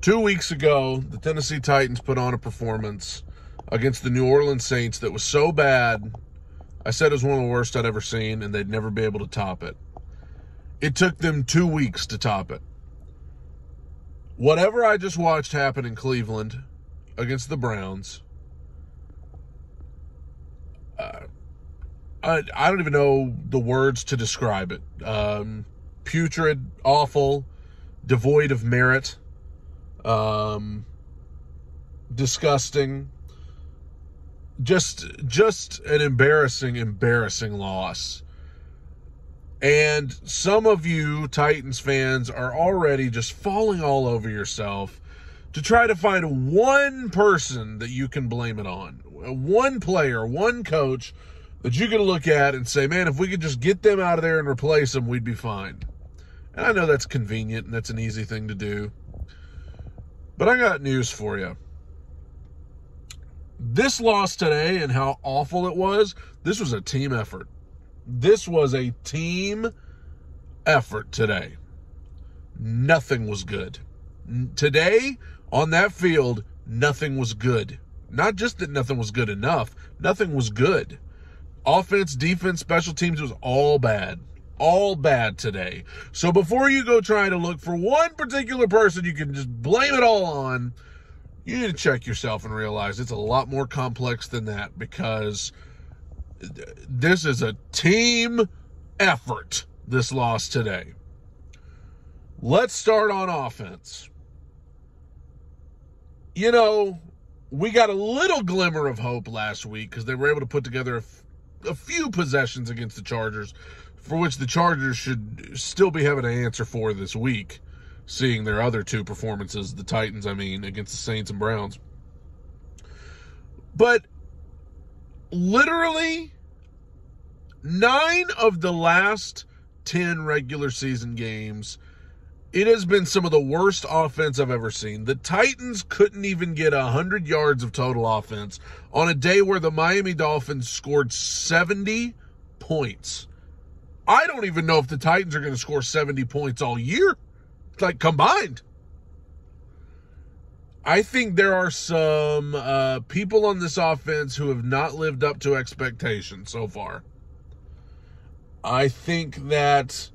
Two weeks ago, the Tennessee Titans put on a performance against the New Orleans Saints that was so bad. I said it was one of the worst I'd ever seen, and they'd never be able to top it. It took them two weeks to top it. Whatever I just watched happen in Cleveland against the Browns, uh, I, I don't even know the words to describe it. Um, putrid, awful, devoid of merit, um, disgusting. Just, just an embarrassing, embarrassing loss. And some of you Titans fans are already just falling all over yourself to try to find one person that you can blame it on. One player, one coach that you can look at and say, man, if we could just get them out of there and replace them, we'd be fine. And I know that's convenient and that's an easy thing to do. But I got news for you. This loss today and how awful it was, this was a team effort. This was a team effort today. Nothing was good. Today, on that field, nothing was good. Not just that nothing was good enough, nothing was good. Offense, defense, special teams was all bad. All bad today. So before you go trying to look for one particular person you can just blame it all on, you need to check yourself and realize it's a lot more complex than that because this is a team effort, this loss today. Let's start on offense. You know, we got a little glimmer of hope last week because they were able to put together a a few possessions against the Chargers, for which the Chargers should still be having an answer for this week, seeing their other two performances, the Titans, I mean, against the Saints and Browns. But literally, nine of the last 10 regular season games it has been some of the worst offense I've ever seen. The Titans couldn't even get 100 yards of total offense on a day where the Miami Dolphins scored 70 points. I don't even know if the Titans are going to score 70 points all year, like combined. I think there are some uh, people on this offense who have not lived up to expectations so far. I think that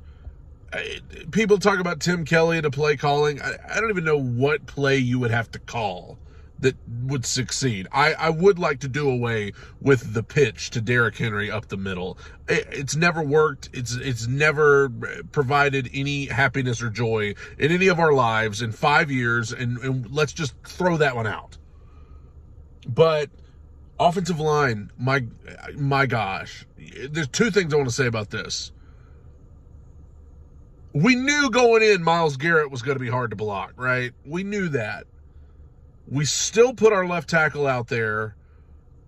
people talk about Tim Kelly to play calling. I, I, don't even know what play you would have to call that would succeed. I, I would like to do away with the pitch to Derrick Henry up the middle. It, it's never worked. It's it's never provided any happiness or joy in any of our lives in five years. And, and let's just throw that one out. But offensive line, my my gosh, there's two things I want to say about this we knew going in Myles Garrett was going to be hard to block, right? We knew that. We still put our left tackle out there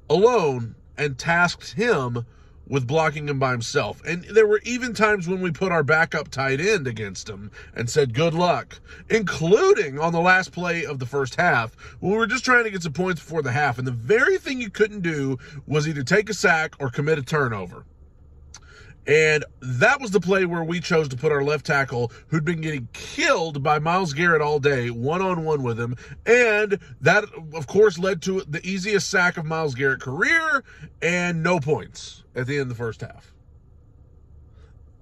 alone and tasked him with blocking him by himself. And there were even times when we put our backup tight end against him and said, good luck, including on the last play of the first half when we were just trying to get some points before the half. And the very thing you couldn't do was either take a sack or commit a turnover. And that was the play where we chose to put our left tackle, who'd been getting killed by Myles Garrett all day, one on one with him. And that, of course, led to the easiest sack of Myles Garrett's career and no points at the end of the first half.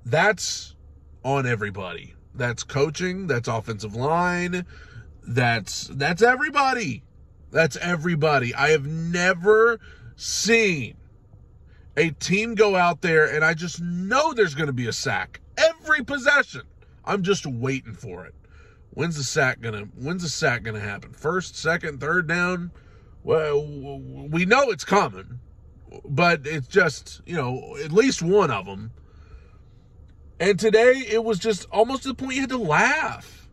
That's on everybody. That's coaching, that's offensive line, that's that's everybody. That's everybody. I have never seen a team go out there and I just know there's going to be a sack every possession. I'm just waiting for it. When's the sack gonna? When's the sack gonna happen? First, second, third down. Well, we know it's coming, but it's just you know at least one of them. And today it was just almost to the point you had to laugh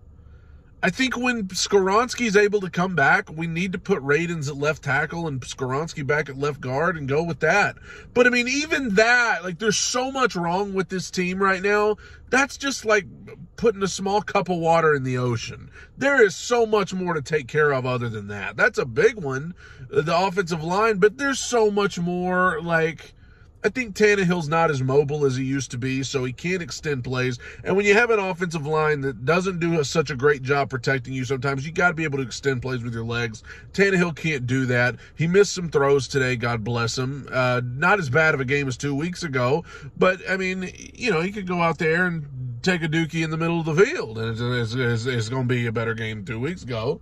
I think when Skoronski's able to come back, we need to put Radunz at left tackle and Skoronski back at left guard and go with that. But I mean, even that, like, there's so much wrong with this team right now. That's just like putting a small cup of water in the ocean. There is so much more to take care of other than that. That's a big one, uh, the offensive line, but there's so much more, like, I think Tannehill's not as mobile as he used to be, so he can't extend plays. And when you have an offensive line that doesn't do such a great job protecting you, sometimes you got to be able to extend plays with your legs. Tannehill can't do that. He missed some throws today, God bless him. Uh, not as bad of a game as two weeks ago, but I mean, you know, he could go out there and take a dookie in the middle of the field, and it's, it's, it's, it's going to be a better game two weeks ago.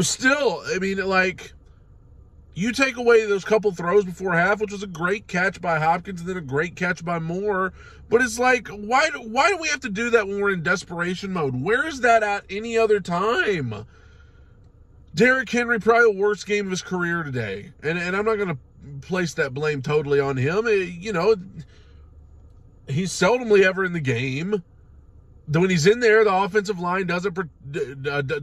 Still, I mean, like you take away those couple throws before half, which was a great catch by Hopkins and then a great catch by Moore. But it's like, why do, why do we have to do that when we're in desperation mode? Where is that at any other time? Derrick Henry, probably the worst game of his career today. And, and I'm not going to place that blame totally on him. Eh, you know, he's seldomly ever in the game. When he's in there, the offensive line doesn't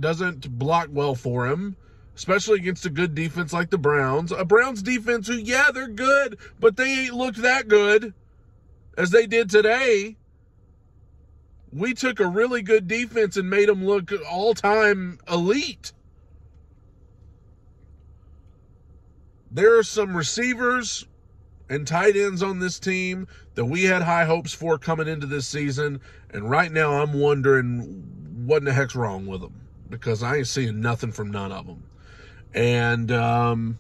doesn't block well for him especially against a good defense like the Browns. A Browns defense who, yeah, they're good, but they ain't looked that good as they did today. We took a really good defense and made them look all time elite. There are some receivers and tight ends on this team that we had high hopes for coming into this season. And right now I'm wondering what in the heck's wrong with them because I ain't seeing nothing from none of them. And um,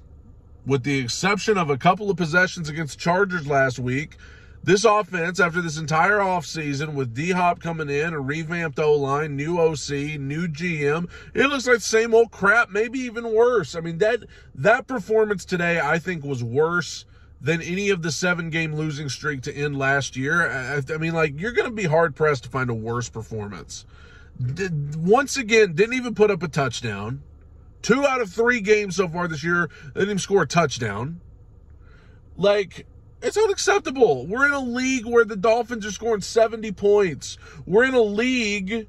with the exception of a couple of possessions against Chargers last week, this offense, after this entire offseason with D Hop coming in, a revamped O line, new OC, new GM, it looks like the same old crap, maybe even worse. I mean, that that performance today, I think, was worse than any of the seven game losing streak to end last year. I, I mean, like, you're going to be hard pressed to find a worse performance. once again, didn't even put up a touchdown. Two out of three games so far this year, they didn't score a touchdown. Like, it's unacceptable. We're in a league where the Dolphins are scoring 70 points. We're in a league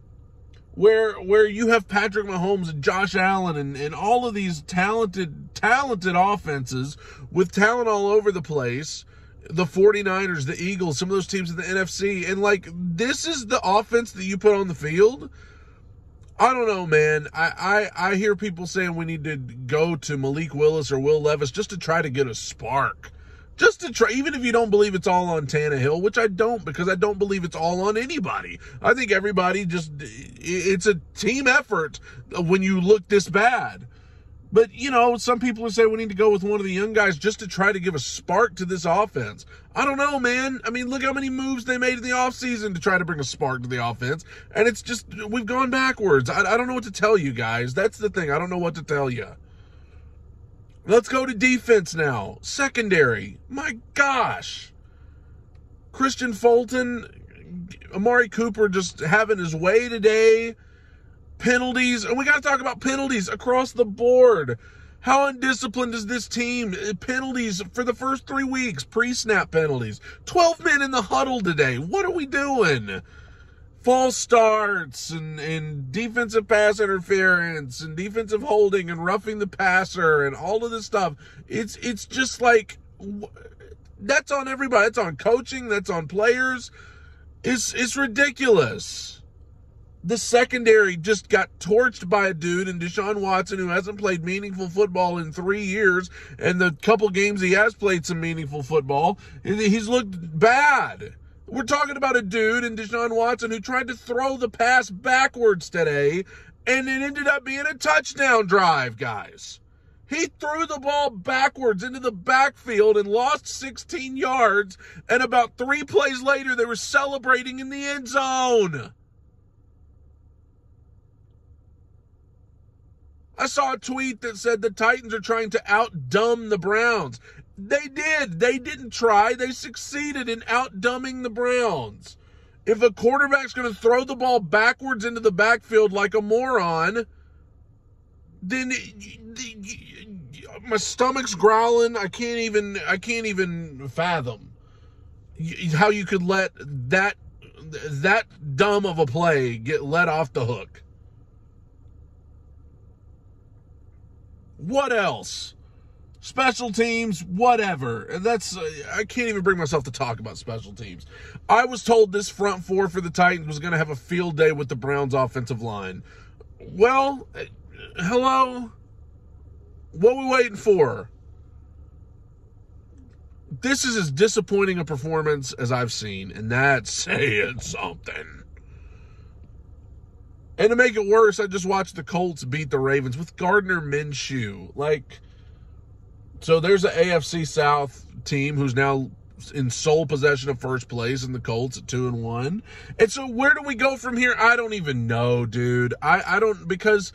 where where you have Patrick Mahomes and Josh Allen and, and all of these talented, talented offenses with talent all over the place. The 49ers, the Eagles, some of those teams in the NFC. And like this is the offense that you put on the field. I don't know, man. I, I, I hear people saying we need to go to Malik Willis or Will Levis just to try to get a spark. Just to try, even if you don't believe it's all on Tannehill, which I don't because I don't believe it's all on anybody. I think everybody just, it's a team effort when you look this bad. But, you know, some people are saying we need to go with one of the young guys just to try to give a spark to this offense. I don't know, man. I mean, look how many moves they made in the offseason to try to bring a spark to the offense. And it's just, we've gone backwards. I, I don't know what to tell you guys. That's the thing. I don't know what to tell you. Let's go to defense now. Secondary. My gosh. Kristian Fulton, Amari Cooper just having his way today penalties, and we got to talk about penalties across the board. How undisciplined is this team? Uh, penalties for the first three weeks, pre snap penalties. 12 men in the huddle today. What are we doing? False starts and, and defensive pass interference and defensive holding and roughing the passer and all of this stuff. It's, it's just like, that's on everybody. That's on coaching. That's on players. It's, it's ridiculous the secondary just got torched by a dude in Deshaun Watson who hasn't played meaningful football in three years. And the couple games he has played some meaningful football, he's looked bad. We're talking about a dude in Deshaun Watson who tried to throw the pass backwards today, and it ended up being a touchdown drive, guys. He threw the ball backwards into the backfield and lost 16 yards, and about three plays later, they were celebrating in the end zone. I saw a tweet that said the Titans are trying to outdumb the Browns. They did. They didn't try. They succeeded in outdumbing the Browns. If a quarterback's going to throw the ball backwards into the backfield like a moron, then my stomach's growling. I can't even I can't even fathom how you could let that that dumb of a play get let off the hook. What else? Special teams, whatever. That's uh, I can't even bring myself to talk about special teams. I was told this front four for the Titans was going to have a field day with the Browns offensive line. Well, uh, hello. What we waiting for? this is as disappointing a performance as I've seen, and that's saying something. And to make it worse, I just watched the Colts beat the Ravens with Gardner Minshew. Like, so there's an AFC South team who's now in sole possession of first place in the Colts at two and one. And so where do we go from here? I don't even know, dude. I, I don't because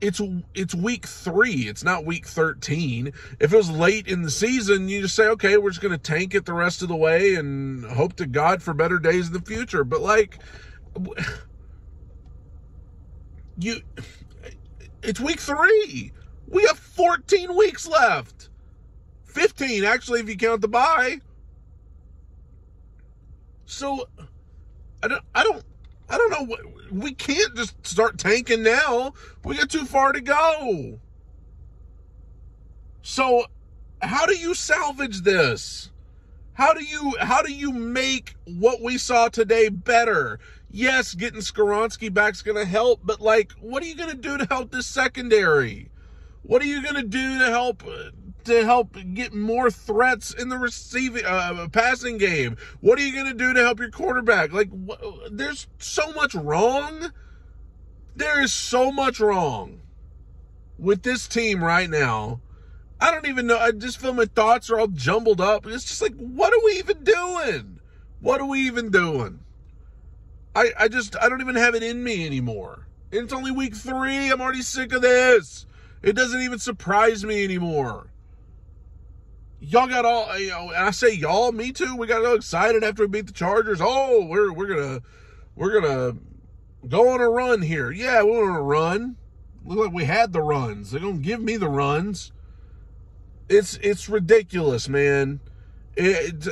it's it's week three. It's not week thirteen. If it was late in the season, you just say, okay, we're just gonna tank it the rest of the way and hope to God for better days in the future. But like you it's week three. We have 14 weeks left. 15, actually, if you count the bye. So I don't I don't I don't know we can't just start tanking now. We got too far to go. So how do you salvage this? How do you how do you make what we saw today better? Yes, getting Skoronski back's going to help, but like, what are you going to do to help this secondary? What are you going to do to help to help get more threats in the receiving uh, passing game? What are you going to do to help your quarterback? Like, wh- there's so much wrong. There is so much wrong with this team right now. I don't even know. I just feel my thoughts are all jumbled up. It's just like, what are we even doing? What are we even doing? I, I just, I don't even have it in me anymore. It's only week three. I'm already sick of this. It doesn't even surprise me anymore. Y'all got all, you know, and I say y'all, me too. We got all excited after we beat the Chargers. Oh, we're, we're gonna, we're gonna go on a run here. Yeah, we're on a run. Look like we had the runs. They're gonna give me the runs. It's, it's ridiculous, man. It,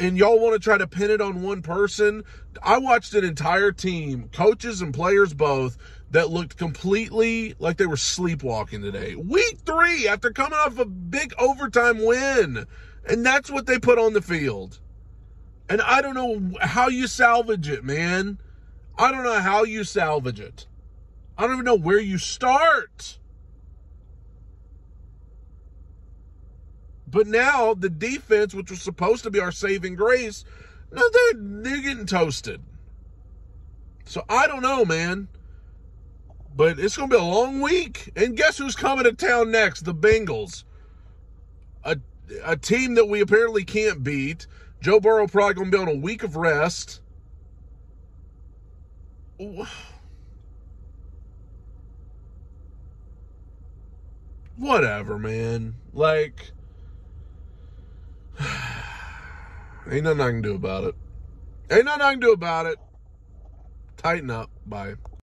and y'all want to try to pin it on one person. I watched an entire team, coaches and players both, that looked completely like they were sleepwalking today. Week three, after coming off a big overtime win. And that's what they put on the field. And I don't know how you salvage it, man. I don't know how you salvage it. I don't even know where you start. But now the defense, which was supposed to be our saving grace, no, they're they're getting toasted. So I don't know, man. But it's gonna be a long week. And guess who's coming to town next? The Bengals. A a team that we apparently can't beat. Joe Burrow probably gonna be on a week of rest. Whatever, man. Like Ain't nothing I can do about it. Ain't nothing I can do about it. Tighten up. Bye.